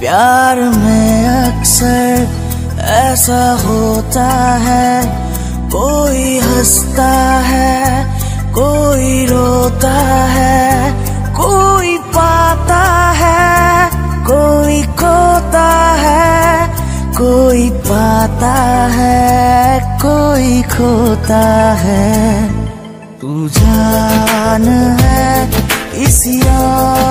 प्यार में अक्सर ऐसा होता है। कोई हंसता है, कोई रोता है, कोई पाता है, कोई खोता है, कोई पाता है, कोई खोता है। तू जान है इस यार